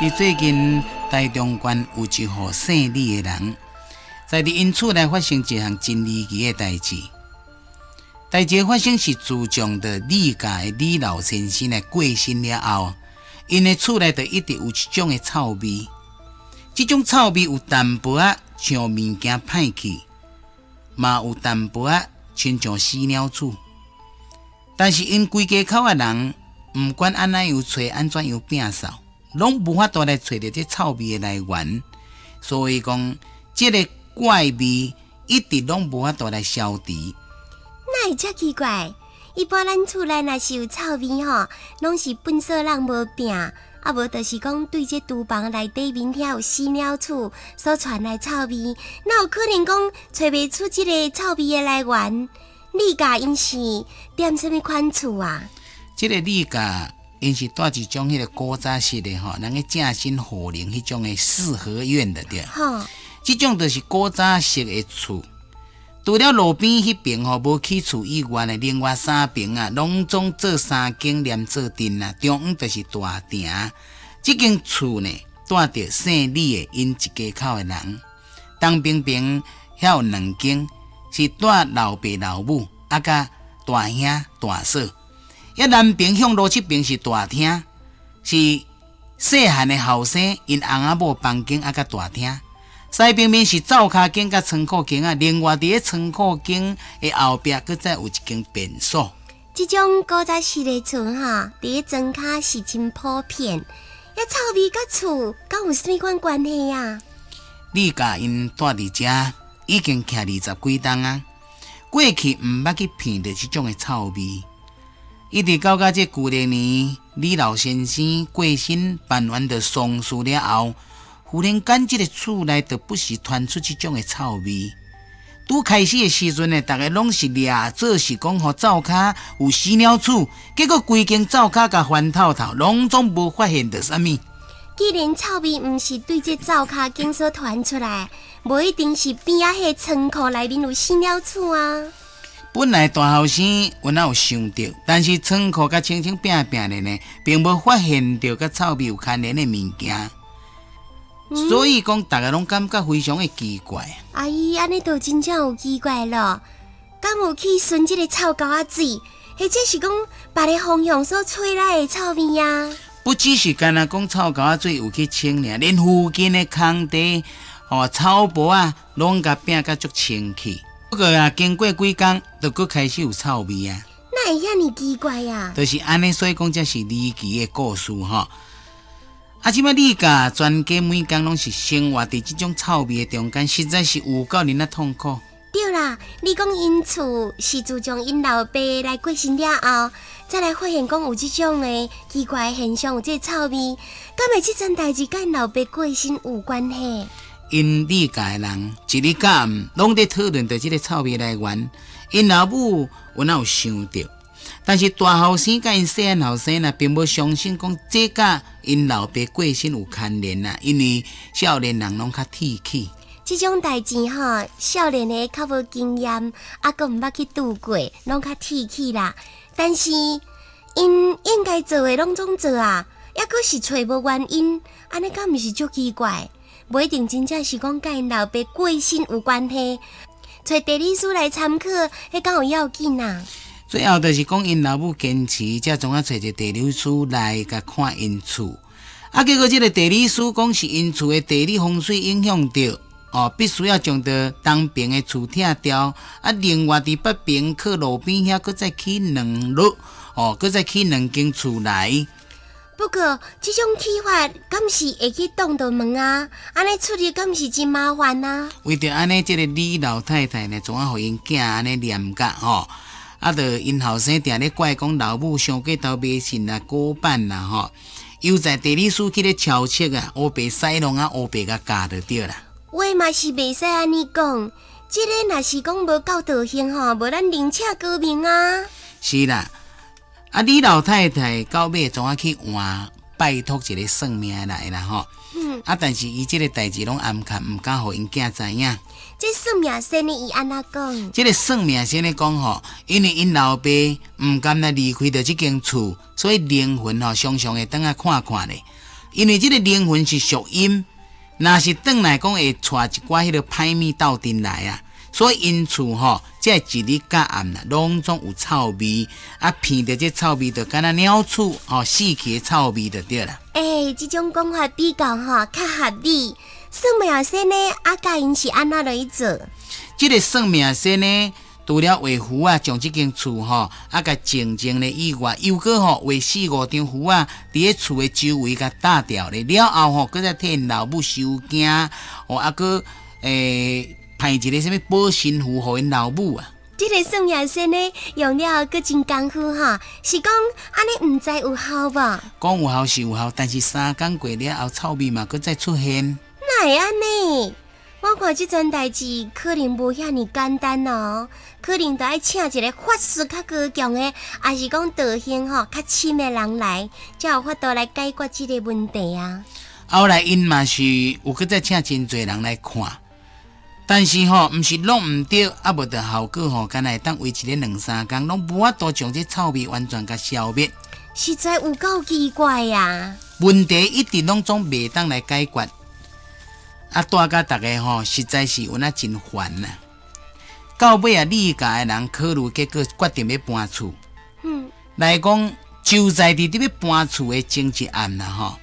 伫最近台中县有一户姓李的人，在伫因厝内发生一项真离奇的代志。代志发生是自从的李家的李老先生来过身了后，因的厝内就一直有一种的臭味。这种臭味有淡薄仔像物件歹去，嘛有淡薄仔亲像死鸟厝。但是因规家口的人，毋管安怎样找，安怎样摒扫，拢无法度来找到这臭味的来源。所以讲，这个怪味一直拢无法度来消除。那会遮奇怪？一般咱厝内若是有臭味吼，拢是粪扫人无病，啊无就是讲对这厨房内底面遐有死鸟厝所传来臭味，那有可能讲找袂出这个臭味的来源？你家因是踮什么款厝啊？这个你家因是住一种迄个古早式的吼，人个正新火灵迄种的四合院的对。吼，这种就是古早式的厝。除了路边迄边吼无起厝以外的另外三边啊，拢总做三间连做阵啊，中央就是大厅。这间厝呢，住着姓李的因一家口的人。东边边遐有两间，是住老爸老母，啊甲大兄大嫂。一南边向路这边是大厅，是细汉的后生因翁仔某房间，啊甲大厅。西边面是灶卡间甲仓库间啊，另外伫个仓库间的后壁，佫再有一间便所。即种古早式的厝哈，伫个庄卡是真普遍。迄臭味甲厝，敢有甚物款关系啊？你甲因住伫遮已经徛二十几冬啊，过去毋捌去闻着即种的臭味，一直到甲这旧历年李老先生过身办完的丧事了后。忽然间，这个厝内就不时传出这种的臭味。拄开始的时阵呢，大家拢是掠做是讲互灶卡有死鸟厝，结果规间灶卡甲翻透透，拢总无发现着啥物。既然臭味毋是对这灶卡间所传出来，无一定是边仔迄仓库内面有死鸟厝啊。本来大后生我哪有想到，但是仓库甲清清平平的呢，并无发现到甲臭味有牵连的物件。所以讲，大家拢感觉非常的奇怪。阿姨，安尼都真正有奇怪咯。敢有去顺这个臭狗仔水，或者是讲别个方向所吹来的臭味啊？不只是干那讲臭狗仔水有去清呢，连附近的空地、哦草坡啊，拢甲变甲足清气。不过啊，经过几工，就佫开始有臭味啊。那会遐尼奇怪啊？就是安尼，所以讲这是离奇的故事哈。啊！即摆你甲全家每工拢是生活伫即种臭味的中间，实在是有够人啊痛苦。对啦，你讲因厝是自从因老爸来过身了后，再来发现讲有即种的奇怪现象，有这臭味，敢会即阵代志跟老爸过身有关系？因你家人一日到暗拢在讨论着即个臭味来源，因老母有哪有想到？但是大后生甲因细汉后生呢，并无相信讲这甲因老爸过身有牵连啊，因为少年人拢较铁气。这种代志吼，少年的较无经验，啊，个毋捌去度过，拢较铁气啦。但是因应该做的拢总做啊，抑阁是找无原因，安尼敢毋是足奇怪？不一定真正是讲甲因老爸过身有关系，找地理书来参考，迄敢有要紧啊？最后就是讲，因老母坚持，才总啊找一个地理师来甲看因厝。啊，结果这个地理师讲是因厝的地理风水影响到，哦，必须要将的东边的厝拆掉，啊，另外伫北边靠路边遐，搁再起两路，哦，搁再起两间厝来。不过，这种气法敢是会去挡到门啊？安尼处理敢是真麻烦啊？为着安尼，这个李老太太呢，总啊互因囝安尼念甲吼。啊！着因后生定咧怪讲老母上过头迷信啊、古板啦吼，又在地理书去咧抄册啊，乌白西龙啊，乌白甲教着对啦。话嘛是袂使安尼讲，即个若是讲无够道行吼，无咱另请高明啊。是啦，啊，李老太太到尾总啊去换拜托一个算命来啦吼。嗯。啊，但是伊即个代志拢暗藏，毋敢互因囝知影。这算命先呢，伊安那讲？这个算命先呢讲吼，因为因老爸毋甘来离开着即间厝，所以灵魂吼常常会等下看看咧。因为即个灵魂是属阴，若是转来讲会带一寡迄个歹物斗阵来啊。所以因厝吼，即一日甲暗啦，拢总有臭味，啊，闻到这臭味，就敢若鸟鼠吼死去的臭味就对啦。诶，即种讲法比较吼较合理。算命先呢，啊，甲因是安怎来做？即个算命先呢，除了画符啊，将即间厝吼，啊，甲静静的以外，又搁吼画四五张符啊，伫咧厝的周围甲打掉咧，了后吼，搁再替因老母收惊，哦，啊，搁诶。派一个什物保身符互因老母啊？这个宋亚仙呢，用了搁真功夫哈，是讲安尼毋知有效无？讲有效是有效，但是三工过了后，臭味嘛搁再出现。哪会安尼？我看即阵代志可能无遐尼简单哦，可能得爱请一个法师较高强的，还是讲道行吼较深的人来，才有法度来解决即个问题啊。后来因嘛是有搁再请真侪人来看。但是吼，毋是弄毋着，啊无得效果吼，敢若会当维持咧两三工，拢无法度将这臭味完全甲消灭。实在有够奇怪呀！问题一直拢总袂当来解决，啊，大家逐个吼，实在是有那真烦呐。到尾啊，你家的人考虑结果，决定要搬厝。嗯，来讲就在伫伫要搬厝的前一暗啦吼，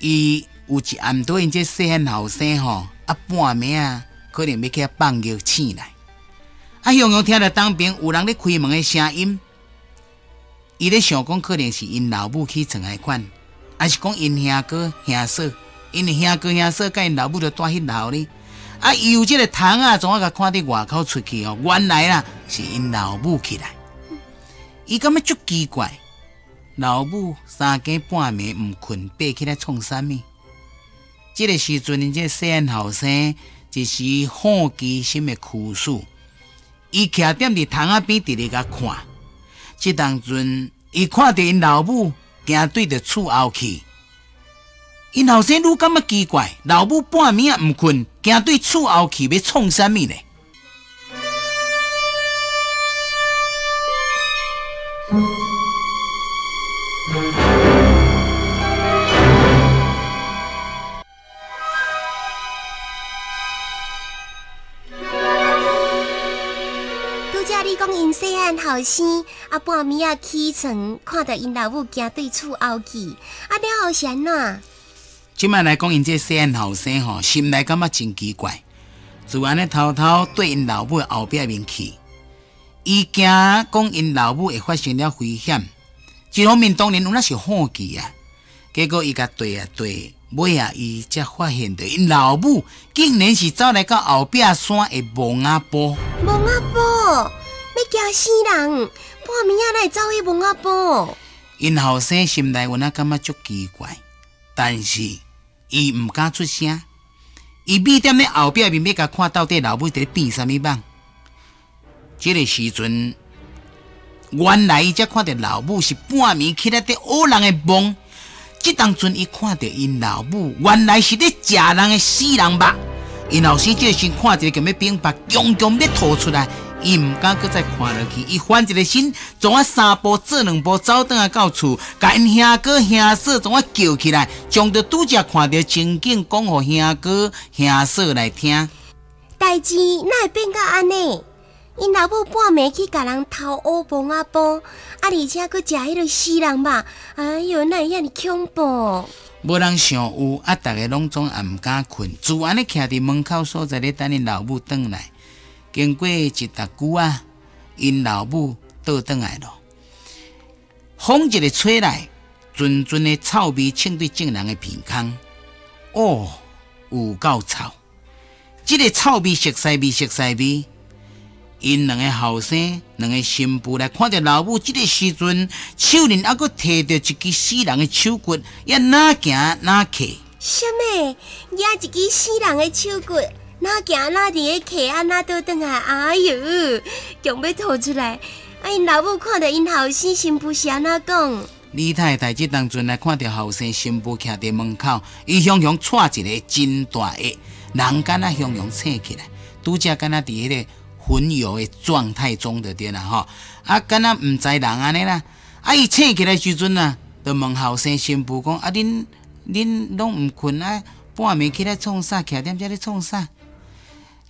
伊有一暗对因这细汉后生吼。啊，半暝啊，可能要去放尿醒来。啊，雄雄听着当边有人咧开门的声音，伊咧想讲可能是因老母去床来款，还是讲因兄哥兄嫂，因为兄哥兄嫂甲因老母就住迄楼呢。啊，有即个窗啊，总啊甲看伫外口出去哦，原来啦是因老母起来。伊感觉足奇怪，老母三更半暝毋困，爬起来创啥物？这个时阵，这细汉后生就是好奇心的苦数，伊徛踮伫窗仔边，伫咧甲看。即当阵，伊看着因老母行对着厝后去，因后生愈感觉奇怪，老母半暝啊毋困，行对厝后去要创啥物呢？后生啊，半暝啊起床，看到因老母行对厝后去，啊了后是安怎？即摆来讲，因这细汉后生吼，心内感觉真奇怪，就安尼偷偷对因老母后壁面去。伊惊讲因老母会发生了危险，一方面当然有那是好奇啊。结果伊甲对啊对，尾啊伊才发现着因老母竟然是走来到后壁山的蒙阿波。蒙阿波。惊死人！半暝啊来走去蒙阿波。因后生心内有那感觉足奇怪，但是伊毋敢出声。伊闭点咧后壁面要甲看到底老母伫咧变啥物梦。这个时阵，原来伊才看到老母是半暝起来伫恶人的梦。即当阵伊看到因老母，原来是咧食人的死人肉。因后生即个先看着咁要冰白，强强要吐出来。伊毋敢搁再看落去，伊翻一个身，从啊三步做两步走倒来到厝，甲因兄哥兄嫂从啊叫起来，将着拄则看到情景讲互兄哥兄嫂来听。代志哪会变到安尼？因老母半暝去甲人偷乌帮啊包，啊而且佫食迄个死人肉，哎哟，哪会遐尼恐怖？无人想有，啊，逐个拢总也毋敢困，就安尼徛伫门口所在咧等因老母转来。经过一大久啊，因老母倒转来咯，风一个吹来，阵阵的臭味冲对正人的鼻孔。哦，有够臭！这个臭味熟悉味熟悉味，因两个后生，两个新妇来看着老母，这个时阵手里还阁摕着一支死人的手骨，要哪行哪去？什么？也一支死人的手骨？那行那伫个客安那倒转来，哎哟，强要吐出来！啊，因老母看到因后生新妇是安那讲？李太太即当阵来看到后生新妇徛伫门口，伊雄雄踹一个真大的，人敢若雄雄醒起来，拄则敢那伫迄个昏游的状态中的对啦吼，啊，敢那毋知人安尼啦，啊，伊醒起来时阵啊，就问后生新妇讲：啊，恁恁拢毋困啊？半暝起来创啥？徛踮遮咧创啥？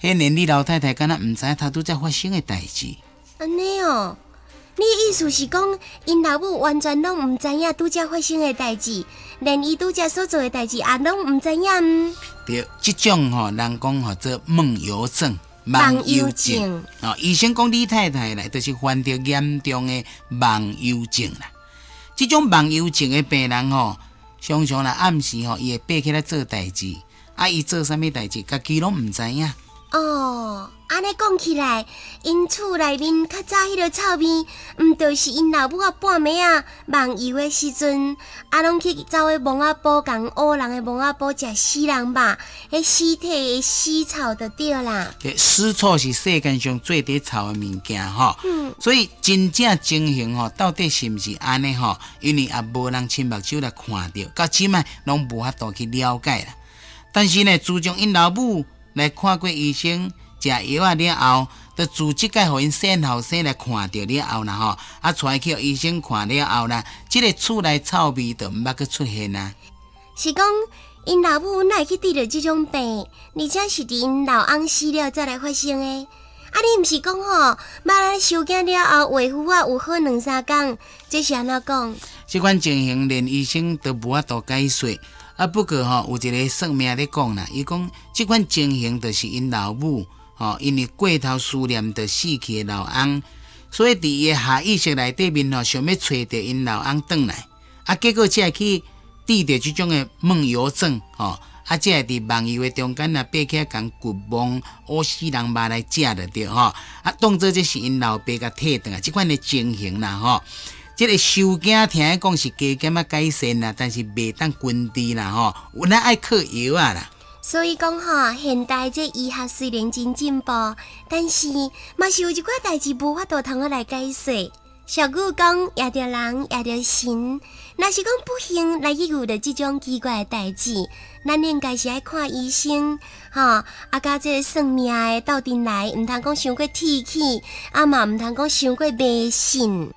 迄年你老太太敢若毋知她拄则发生诶代志。安尼哦，你意思是讲，因老母完全拢毋知影拄则发生诶代志，连伊拄则所做诶代志也拢毋知影。对，即种吼人讲吼做梦游症、梦游症。哦，医生讲李太太来，就是患着严重的梦游症啦。即种梦游症诶病人吼。常常来暗时吼，伊会爬起来做代志，啊，伊做啥物代志，家己拢毋知影。哦，安尼讲起来，因厝内面较早迄个臭味，毋就是因老母啊半暝啊梦游的时阵，啊，拢去走去蒙阿波共乌人的蒙阿波食死人吧？迄尸体的尸臭就对啦。尸臭是世界上最得臭的物件吼，嗯，所以真正情形吼，到底是毋是安尼吼？因为也无人亲目睭来看到，到即摆拢无法度去了解啦。但是呢，自从因老母。来看过医生，食药啊了后，就自即个互因先后生来看着了后啦吼，啊，带去医生看了后啦，即个厝内臭味就毋捌去出现啊。是讲因老母会去得着即种病，而且是伫因老翁死了再来发生的。啊，你毋是讲吼，妈收惊了后，维护啊有好两三工，这是安怎讲？即款情形连医生都无法度解说。啊，不过吼，有一个算命咧讲啦，伊讲即款情形就是因老母吼，因为过头思念着死去的老翁，所以伫伊下意识内底面吼，想要揣着因老翁转来，啊，结果才会去得着即种的梦游症吼，啊，才会伫梦游的中间啊，爬起来共骨梦乌死人肉来食着着吼，啊，当做这是因老爸甲替转啊，即款的情形啦吼。即个收惊听讲是加减啊改善啦，但是袂当根治啦吼，有那爱靠药啊啦。所以讲吼，现代这医学虽然真进步，但是嘛是有一寡代志无法度通我来解释。小古讲也着人也着神，若是讲不幸来去遇到即种奇怪的代志，咱应该是爱看医生吼，啊，甲这算命的斗阵来，毋通讲伤过铁气，啊嘛毋通讲伤过迷信。